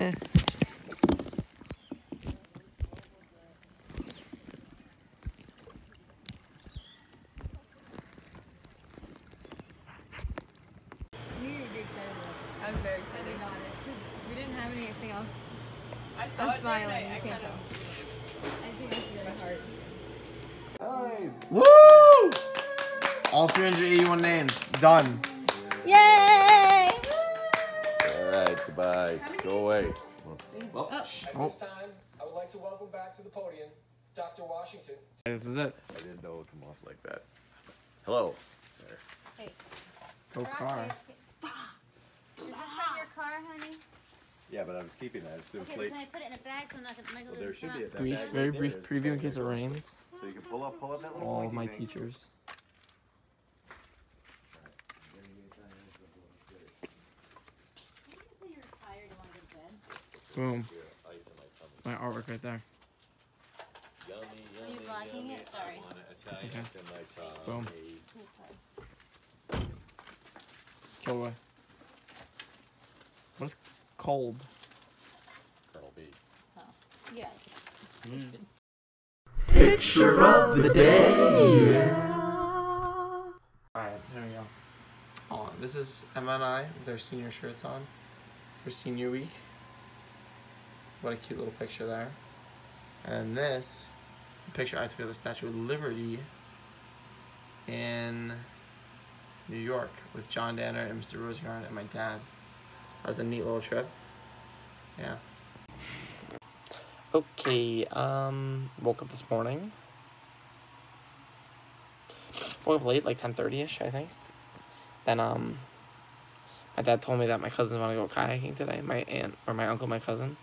About. I'm very excited. Not it, 'cause we didn't have anything else. I I'm smiling. I, I can't tell. Anything else you got heart. Woo! All 381 names done. Yay! All right, goodbye. Go away. Well, Oh. at this time, I would like to welcome back to the podium Dr. Washington. This is it. I didn't know it would come off like that. Hello. There. Hey. Go car. Is this from your car, honey? Yeah, but I was keeping that. It's Okay, but inflate. can I put it in a bag so I'm not gonna make Well, there should be a that Brief, bag very right brief there is preview in case it rains. So you can pull up, pull up that little All my thing. teachers. So you're tired and want to go to bed? Boom. Yeah, ice in my. My artwork right there. Yummy, Are you yummy, blocking yummy. it? Sorry. I want Italian okay. ice in my tummy. Boom. I'm. Kill away. What is cold? Colonel B. Oh. Yeah. Hmm. Picture of the day. Alright, here we go. Oh, this is Emma and I with our senior shirts on for senior week. What a cute little picture there. And this is a picture I took of the Statue of Liberty in New York with John Danner and Mr. Roseyarn and my dad. That was a neat little trip. Yeah. Okay, um, woke up this morning. Woke up late, like 10.30ish, I think. Then, um, my dad told me that my cousins want to go kayaking today. My aunt, or my uncle, my cousin.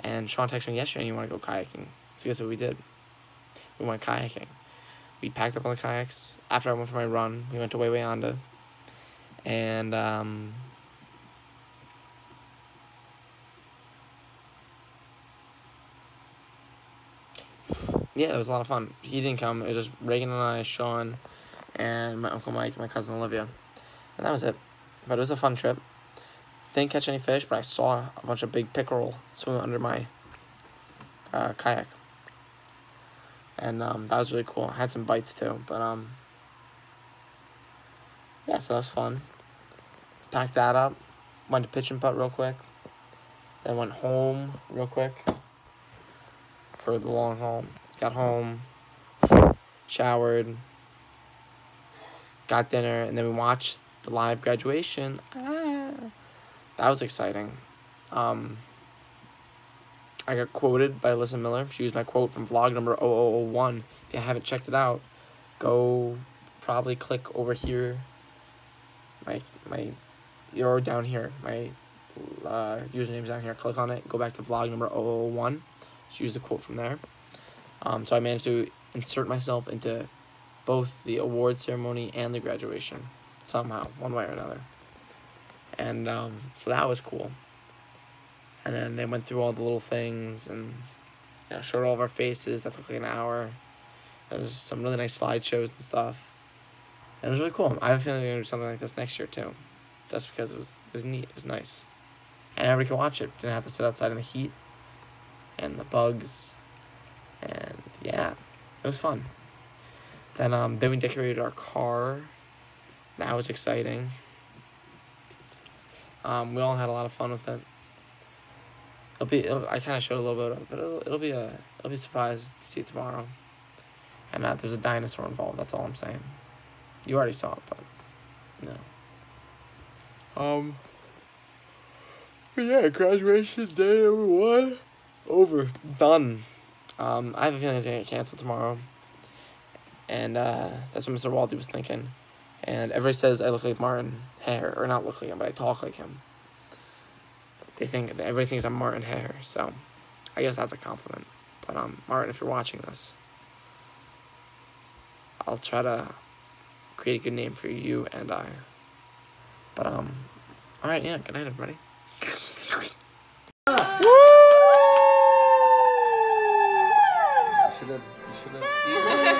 And Sean texted me yesterday, and you want to go kayaking. So guess what we did? We went kayaking. We packed up all the kayaks. After I went for my run, we went to Wawayanda. And, um, yeah, it was a lot of fun. He didn't come. It was just Reagan and I, Sean, and my uncle Mike, and my cousin Olivia, and that was it. But it was a fun trip. Didn't catch any fish, but I saw a bunch of big pickerel swimming under my uh, kayak, and um, that was really cool. I had some bites too, but um, yeah, so that was fun. Packed that up, went to pitch and putt real quick, then went home real quick for the long haul. Got home, showered, got dinner, and then we watched the live graduation. Ah, that was exciting. Um, I got quoted by Alyssa Miller. She used my quote from vlog number 0001. If you haven't checked it out, go probably click over here. My my, or down here. My uh, username's down here. Click on it. Go back to vlog number 0001. She used a quote from there. Um, so I managed to insert myself into both the award ceremony and the graduation somehow, one way or another. And um, so that was cool. And then they went through all the little things and you know, showed all of our faces. That took like an hour. There was some really nice slideshows and stuff. And it was really cool. I have a feeling they're gonna do something like this next year too. Just because it was it was neat, it was nice. And everybody could watch it. Didn't have to sit outside in the heat and the bugs. And yeah, it was fun. Then um then we decorated our car. That was exciting. Um, we all had a lot of fun with it. It'll be. It'll, I kind of showed a little bit of it, but it'll, it'll be a. It'll be a surprise to see it tomorrow. And uh, there's a dinosaur involved. That's all I'm saying. You already saw it, but no. Um. But yeah, graduation day number one. Over. Done. Um, I have a feeling it's gonna get canceled tomorrow. And uh, that's what Mr. Waldy was thinking. And everybody says I look like Martin Hare, or not look like him, but I talk like him. They think everybody thinks I'm Martin Hare, so I guess that's a compliment. But um, Martin, if you're watching this, I'll try to create a good name for you and I. But um, all right, yeah. Good night, everybody. You should have. You should have.